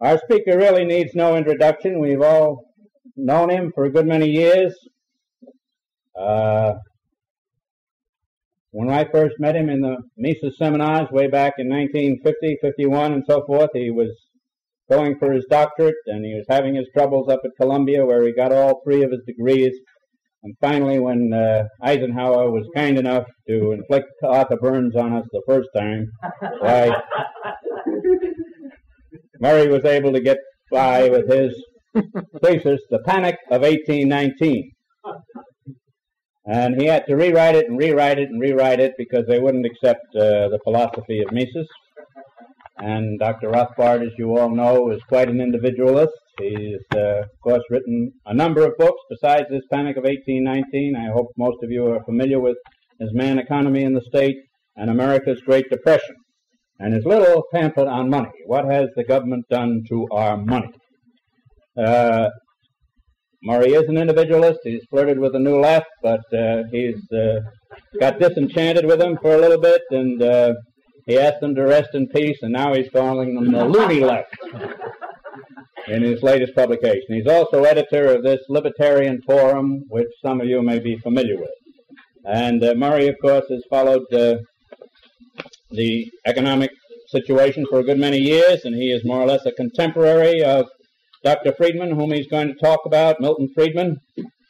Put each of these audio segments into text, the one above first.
Our speaker really needs no introduction. We've all known him for a good many years. Uh, when I first met him in the Mises seminars way back in 1950, 51, and so forth, he was going for his doctorate and he was having his troubles up at Columbia where he got all three of his degrees. And finally, when uh, Eisenhower was kind enough to inflict Arthur Burns on us the first time, why, Murray was able to get by with his thesis, The Panic of 1819. And he had to rewrite it and rewrite it and rewrite it because they wouldn't accept uh, the philosophy of Mises. And Dr. Rothbard, as you all know, is quite an individualist. He's, uh, of course, written a number of books besides this Panic of 1819. I hope most of you are familiar with his Man, Economy, in the State and America's Great Depression and his little pamphlet on money. What has the government done to our money? Uh, Murray is an individualist. He's flirted with the new left, but uh, he's uh, got disenchanted with them for a little bit, and uh, he asked them to rest in peace, and now he's calling them the loony left in his latest publication. He's also editor of this Libertarian Forum, which some of you may be familiar with. And uh, Murray, of course, has followed uh, the economic situation for a good many years, and he is more or less a contemporary of Dr. Friedman, whom he's going to talk about, Milton Friedman,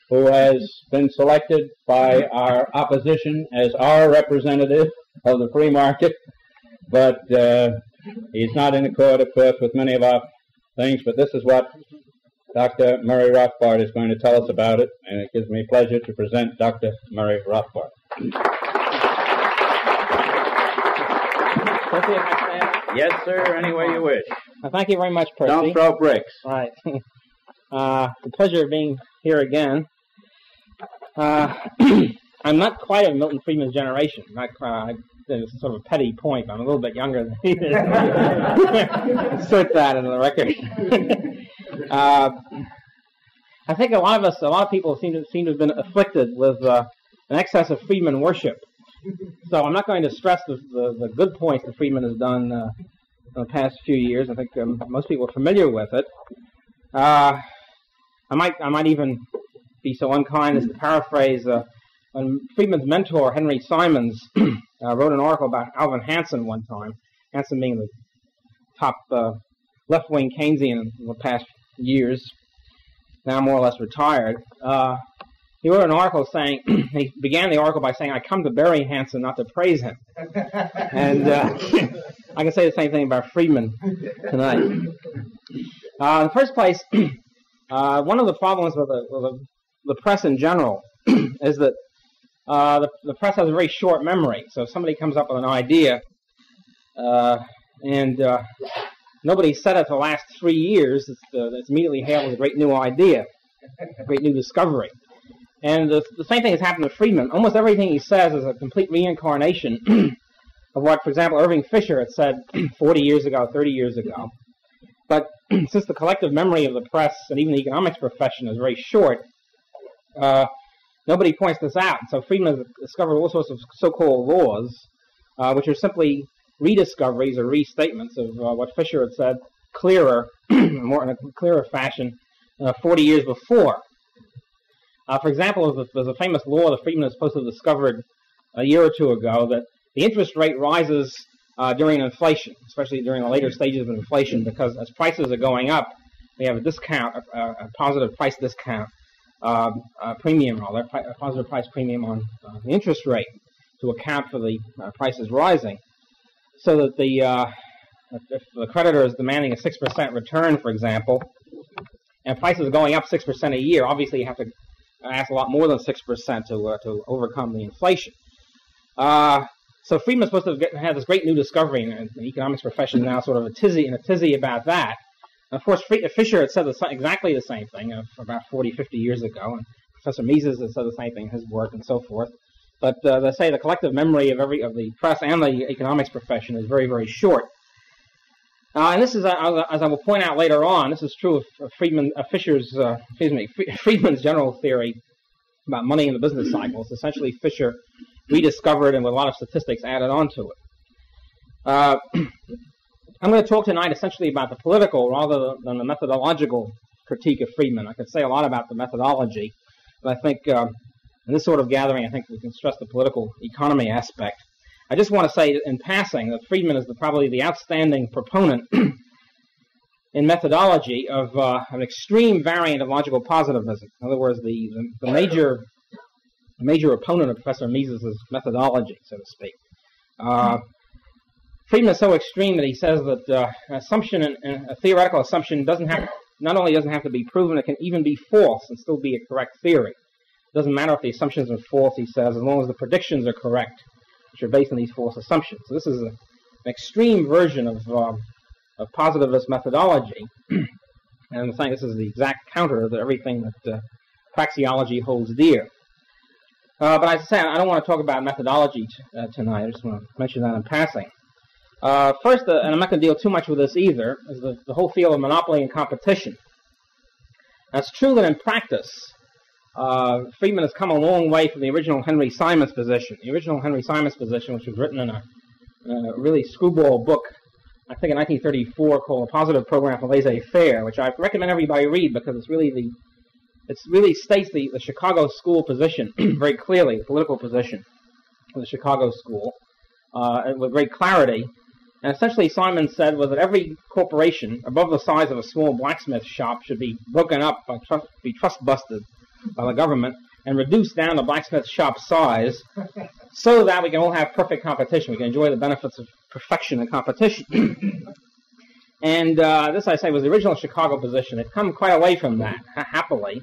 who has been selected by our opposition as our representative of the free market, but uh, he's not in accord, of course, with many of our things, but this is what Dr. Murray Rothbard is going to tell us about it, and it gives me pleasure to present Dr. Murray Rothbard. Yes, sir. Any way you wish. Well, thank you very much, Percy. Don't throw bricks. Right. uh, the pleasure of being here again. Uh, I'm not quite of Milton Friedman's generation. Not, uh, it's sort of a petty point. I'm a little bit younger than he is. Insert that into the record. uh, I think a lot of us, a lot of people seem to seem to have been afflicted with uh, an excess of Friedman worship. So I'm not going to stress the, the, the good points that Friedman has done uh, in the past few years. I think um, most people are familiar with it. Uh, I might I might even be so unkind as to paraphrase uh, when Friedman's mentor Henry Simons uh, wrote an article about Alvin Hansen one time. Hansen being the top uh, left-wing Keynesian in the past years, now more or less retired. He wrote an article saying, he began the article by saying, I come to bury Hansen, not to praise him. and uh, I can say the same thing about Friedman tonight. Uh, in the first place, uh, one of the problems with the, with the, the press in general is that uh, the, the, press has a very short memory. So if somebody comes up with an idea uh, and uh, nobody said it for the last three years, it's, it's immediately hailed as a great new idea, a great new discovery. And the, the same thing has happened to Friedman. Almost everything he says is a complete reincarnation of what, for example, Irving Fisher had said 40 years ago, 30 years ago. But since the collective memory of the press and even the economics profession is very short, uh, nobody points this out. So Friedman has discovered all sorts of so-called laws, uh, which are simply rediscoveries or restatements of uh, what Fisher had said clearer, more in a clearer fashion, uh, 40 years before. Uh, for example, there's a famous law that Friedman is supposed to have discovered a year or two ago that the interest rate rises uh, during inflation, especially during the later stages of inflation, because as prices are going up, we have a discount, a, a positive price discount, uh, a premium, rather, a positive price premium on uh, the interest rate to account for the uh, prices rising, so that the uh, if the creditor is demanding a six percent return, for example, and prices are going up six percent a year, obviously you have to ask a lot more than 6% to, uh, to overcome the inflation. Uh, so Friedman's supposed to get, have this great new discovery, and the economics profession now sort of a tizzy in a tizzy about that. And of course, Fisher had said the, exactly the same thing about 40, 50 years ago, and Professor Mises has said the same thing in his work, and so forth. But uh, they say the collective memory of every of the press and the economics profession is very, very short. Uh, and this is, uh, as I will point out later on, this is true of Friedman, uh, Fisher's, uh, excuse me, Friedman's general theory about money in the business cycle. It's essentially Fisher rediscovered and with a lot of statistics added onto it. Uh, I'm going to talk tonight essentially about the political rather than the methodological critique of Friedman. I could say a lot about the methodology, but I think uh, in this sort of gathering, I think we can stress the political economy aspect. I just want to say in passing that Friedman is the, probably the outstanding proponent in methodology of uh, an extreme variant of logical positivism. In other words, the, the, the major major opponent of Professor Mises' methodology, so to speak. Uh, Friedman is so extreme that he says that uh, an assumption, an, a theoretical assumption, doesn't have not only doesn't have to be proven, it can even be false and still be a correct theory. It doesn't matter if the assumptions are false, he says, as long as the predictions are correct, which are based on these false assumptions. So this is a, an extreme version of um, of positivist methodology. and I'm saying this is the exact counter to everything that uh, praxeology holds dear. Uh, but I say, I don't want to talk about methodology uh, tonight. I just want to mention that in passing. Uh, first, uh, and I'm not going to deal too much with this either, is the, the whole field of monopoly and competition. Now, it's true that in practice, uh, Friedman has come a long way from the original Henry Simons position. The original Henry Simons position, which was written in a, really screwball book I think in 1934 called A Positive Program for Laissez-Faire, which I recommend everybody read because it's really the it really states the, the Chicago school position very clearly, the political position of the Chicago school uh, with great clarity. And essentially, Simons said was that every corporation above the size of a small blacksmith shop should be broken up, by trust, be trust busted by the government, and reduce down the blacksmith shop size so that we can all have perfect competition. We can enjoy the benefits of perfection and competition. and uh, this, I say, was the original Chicago position. It's come quite away from that, happily.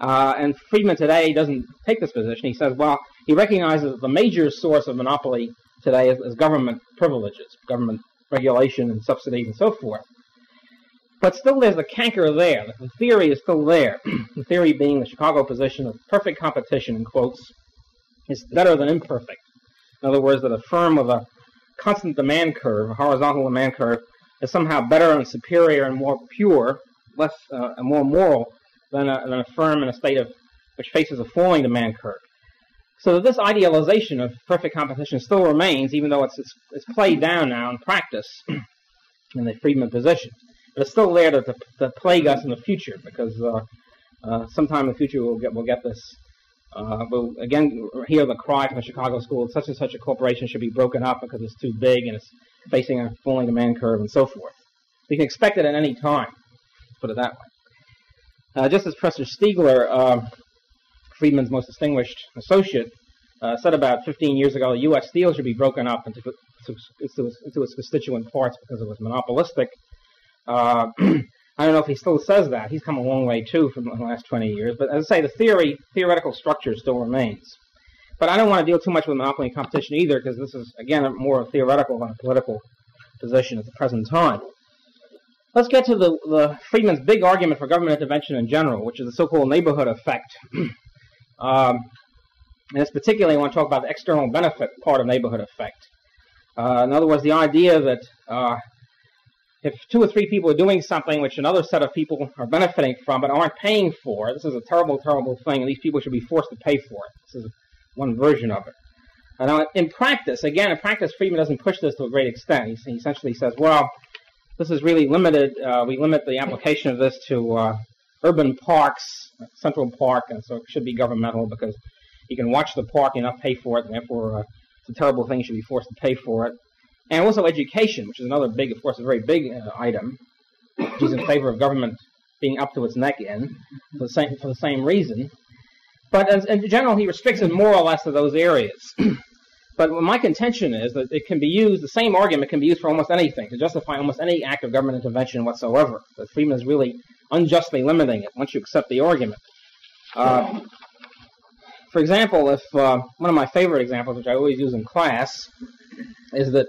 Uh, and Friedman today doesn't take this position. He says, well, he recognizes that the major source of monopoly today is, is government privileges, government regulation and subsidies and so forth. But still, there's the canker there. The theory is still there. the theory being the Chicago position of perfect competition, in quotes, is better than imperfect. In other words, that a firm with a constant demand curve, a horizontal demand curve, is somehow better and superior and more pure, less uh, and more moral than a, than a firm in a state of which faces a falling demand curve. So this idealization of perfect competition still remains, even though it's, it's, it's played down now in practice in the Friedman position. But it's still there to, to, to plague us in the future because uh, uh, sometime in the future we'll get we'll get this. Uh, we'll again hear the cry from the Chicago school: such and such a corporation should be broken up because it's too big and it's facing a falling demand curve and so forth. We can expect it at any time. Put it that way. Uh, just as Professor Stigler, uh, Friedman's most distinguished associate, uh, said about 15 years ago, U.S. Steel should be broken up into, into, into its constituent parts because it was monopolistic. Uh, I don't know if he still says that. He's come a long way too from the last 20 years. But as I say, the theory, theoretical structure still remains. But I don't want to deal too much with monopoly and competition either, because this is again more theoretical than a political position at the present time. Let's get to the, the Friedman's big argument for government intervention in general, which is the so-called neighborhood effect. um, and it's particularly I want to talk about the external benefit part of neighborhood effect. Uh, in other words, the idea that uh, if two or three people are doing something which another set of people are benefiting from but aren't paying for, this is a terrible, terrible thing, and these people should be forced to pay for it. This is one version of it. Now, in practice, again, in practice, Friedman doesn't push this to a great extent. He, essentially says, well, this is really limited. Uh, we limit the application of this to uh, urban parks, Central Park, and so it should be governmental because you can watch the park and not pay for it, and therefore uh, it's a terrible thing. You should be forced to pay for it and also education, which is another big, of course, a very big uh, item. He's in favor of government being up to its neck in for the same for the same reason. But as, in general, he restricts it more or less to those areas. but my contention is that it can be used, the same argument can be used for almost anything, to justify almost any act of government intervention whatsoever. That Friedman is really unjustly limiting it once you accept the argument. Uh, for example, if uh, one of my favorite examples, which I always use in class, is that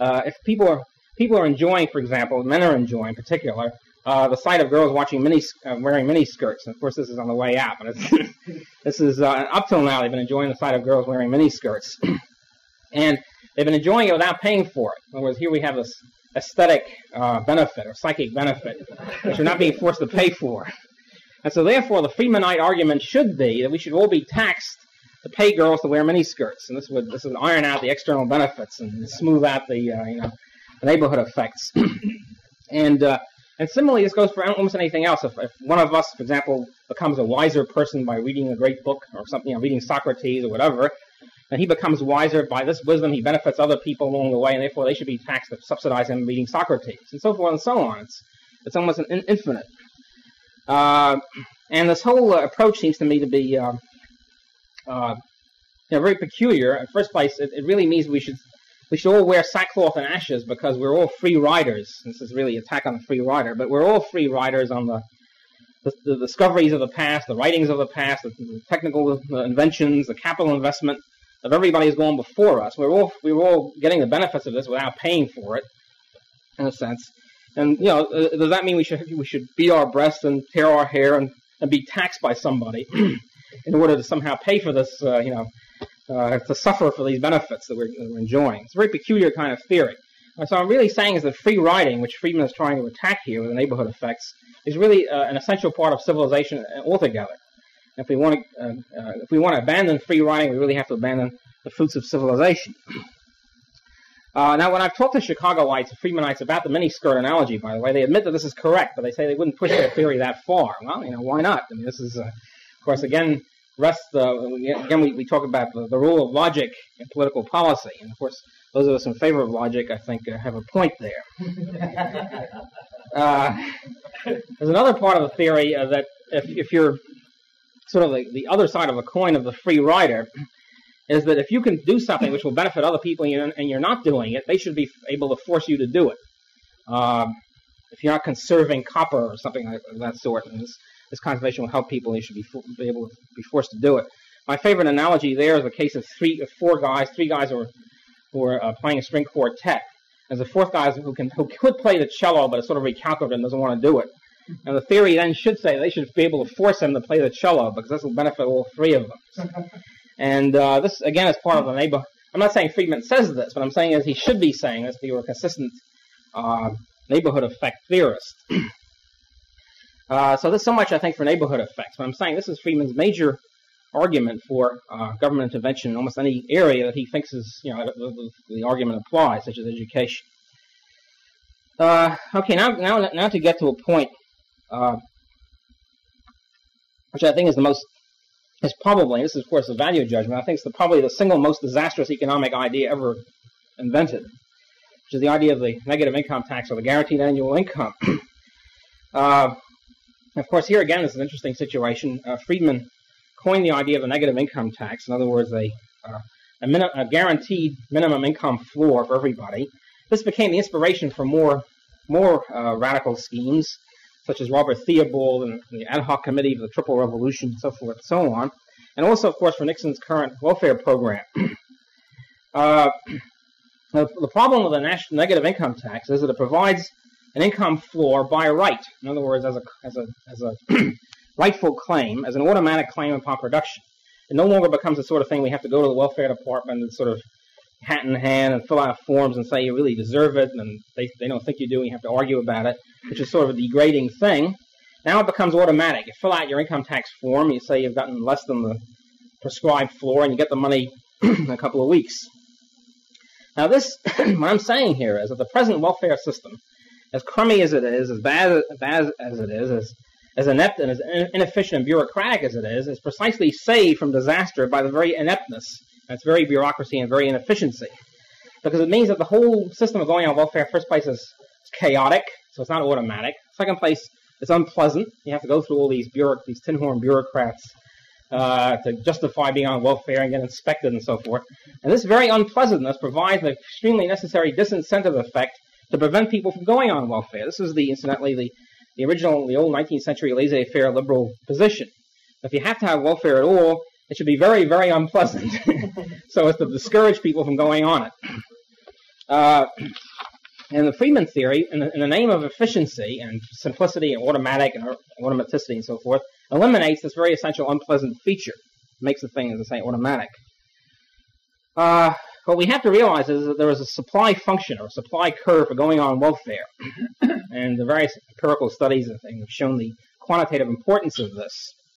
uh, if people are people are enjoying, for example, men are enjoying in particular, uh, the sight of girls watching mini uh, wearing mini skirts. And of course, this is on the way out, but this is uh, up till now they've been enjoying the sight of girls wearing mini skirts, and they've been enjoying it without paying for it. In other words, here we have this aesthetic uh, benefit or psychic benefit, which we're not being forced to pay for. And so, therefore, the Friedmanite argument should be that we should all be taxed to pay girls to wear miniskirts, and this would this would iron out the external benefits and smooth out the uh, you know neighborhood effects. and uh, and similarly, this goes for almost anything else. If, if, one of us, for example, becomes a wiser person by reading a great book or something, you know, reading Socrates or whatever, and he becomes wiser by this wisdom, he benefits other people along the way, and therefore they should be taxed to subsidize him reading Socrates, and so forth and so on. It's it's almost an infinite. Uh, and this whole uh, approach seems to me to be uh, uh, you know, very peculiar. In first place, it, it really means we should we should all wear sackcloth and ashes because we're all free riders. This is really attack on the free rider, but we're all free riders on the the, the discoveries of the past, the writings of the past, the, the technical inventions, the capital investment of everybody who's gone before us. We're all we're all getting the benefits of this without paying for it, in a sense. And you know, uh, does that mean we should we should beat our breasts and tear our hair and, and be taxed by somebody in order to somehow pay for this? Uh, you know, uh, to suffer for these benefits that we're, that we're, enjoying. It's a very peculiar kind of theory. And so I'm really saying is that free riding, which Friedman is trying to attack here with the neighborhood effects, is really uh, an essential part of civilization altogether. If we want to, uh, uh, if we want to abandon free riding, we really have to abandon the fruits of civilization. Uh, now, when I've talked to Chicagoites and Friedmanites about the miniskirt analogy, by the way, they admit that this is correct, but they say they wouldn't push their theory that far. Well, you know, why not? I mean, this is, uh, course, again, rest, uh, again, we, we talk about the, the, role of logic in political policy. And of course, those of us in favor of logic, I think, uh, have a point there. uh, there's another part of the theory uh, that if, if you're sort of the, the other side of the coin of the free rider, is that if you can do something which will benefit other people and you're not doing it, they should be able to force you to do it. Um, if you're not conserving copper or something like that sort, and this, this conservation will help people. They should be, be able to be forced to do it. My favorite analogy there is the case of three, four guys, three guys who are, who are uh, playing a string quartet. There's a fourth guy who can who could play the cello, but is sort of recalcitrant and doesn't want to do it. And the theory then should say they should be able to force him to play the cello because this will benefit all three of them. and uh, this again is part of the neighbor. I'm not saying Friedman says this, but I'm saying is he should be saying this. If he a consistent uh, neighborhood effect theorist. Uh, so there's so much, I think, for neighborhood effects. But I'm saying this is Friedman's major argument for uh, government intervention in almost any area that he thinks is, you know, the, the argument applies, such as education. Uh, okay, now, now, now to get to a point, uh, which I think is the most, is probably, this is of course a value judgment, I think it's the, probably the single most disastrous economic idea ever invented, which is the idea of the negative income tax or the guaranteed annual income. of course, here again is an interesting situation. Uh, Friedman coined the idea of a negative income tax. In other words, a, uh, a, min- a, guaranteed minimum income floor for everybody. This became the inspiration for more more uh, radical schemes, such as Robert Theobald and the ad hoc committee of the Triple Revolution, and so forth and so on. And also, of course, for Nixon's current welfare program. Uh, the, the problem with the national negative income tax is that it provides an income floor by right. In other words, as a, as a, as a rightful claim, as an automatic claim upon production. It no longer becomes the sort of thing we have to go to the welfare department and sort of hat in hand and fill out forms and say you really deserve it, and they, they don't think you do, and you have to argue about it, which is sort of a degrading thing. Now it becomes automatic. You fill out your income tax form, you say you've gotten less than the prescribed floor, and you get the money in a couple of weeks. Now, this, what I'm saying here is that the present welfare system as crummy as it is, as bad, bad as it is, as, as inept and as inefficient and bureaucratic as it is, is precisely saved from disaster by the very ineptness, its very bureaucracy and very inefficiency. Because it means that the whole system of going on welfare, first place, is chaotic, so it's not automatic. Second place, it's unpleasant. You have to go through all these bureauc- these tin horn bureaucrats uh, to justify being on welfare and get inspected and so forth. And this very unpleasantness provides an extremely necessary disincentive effect to prevent people from going on welfare. This is the, incidentally, the, the original, the old 19th century laissez-faire liberal position. If you have to have welfare at all, it should be very, very unpleasant, so as to discourage people from going on it. Uh, and the Friedman theory, in the, in the, name of efficiency and simplicity and automatic and automaticity and so forth, eliminates this very essential unpleasant feature. Makes the thing, as I say, automatic. Uh, what we have to realize is that there is a supply function or a supply curve for going on welfare. and the various empirical studies have shown the quantitative importance of this.